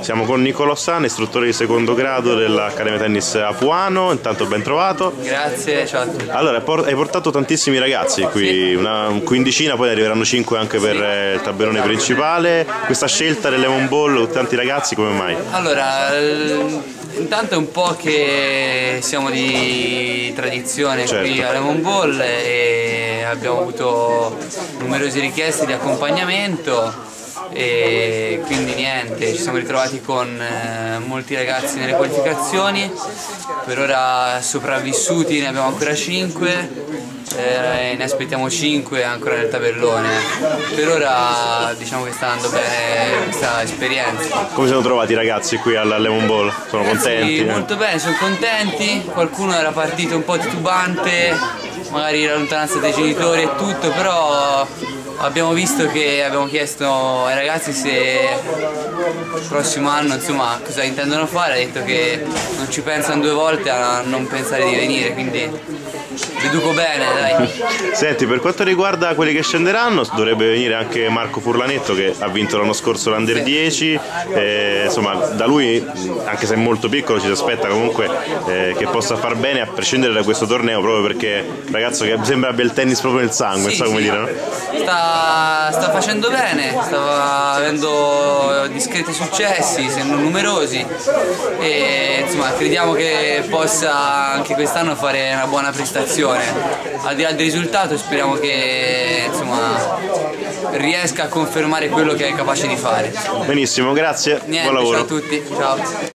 Siamo con Nicolò San, istruttore di secondo grado dell'Accademia Tennis Apuano, intanto ben trovato. Grazie, ciao a tutti. Allora, hai portato tantissimi ragazzi qui, una quindicina, poi arriveranno cinque anche per eh, il tabellone principale. Questa scelta del Lemon Ball tanti ragazzi, come mai? Allora, intanto è un po' che siamo di tradizione qui Certo. a Lemon Ball e abbiamo avuto numerose richieste di accompagnamento e quindi niente, ci siamo ritrovati con eh, molti ragazzi nelle qualificazioni, per ora sopravvissuti ne abbiamo ancora 5 eh, ne aspettiamo 5 ancora nel tabellone. Per ora diciamo che sta andando bene questa esperienza. Come sono trovati i ragazzi qui al Lemon Ball? Sono contenti? Sì, eh? molto bene, sono contenti. Qualcuno era partito un po' titubante, magari la lontananza dai genitori e tutto, però abbiamo visto che abbiamo chiesto ai ragazzi se il prossimo anno insomma cosa intendono fare, ha detto che non ci pensano due volte a non pensare di venire, quindi deduco bene, dai. Senti, per quanto riguarda quelli che scenderanno, dovrebbe venire anche Marco Furlanetto che ha vinto l'anno scorso l'Under 10. eh, insomma, da lui, anche se è molto piccolo, ci si aspetta comunque eh, che possa far bene a prescindere da questo torneo, proprio perché un ragazzo che sembra abbia il tennis proprio nel sangue, Sì, so come sì. dire, no? Sta, sta facendo bene, sta avendo discreti successi, se non numerosi e insomma crediamo che possa anche quest'anno fare una buona prestazione. Al di là del risultato speriamo che insomma, riesca a confermare quello che è capace di fare. Benissimo, grazie, Niente, buon lavoro. ciao a tutti, ciao.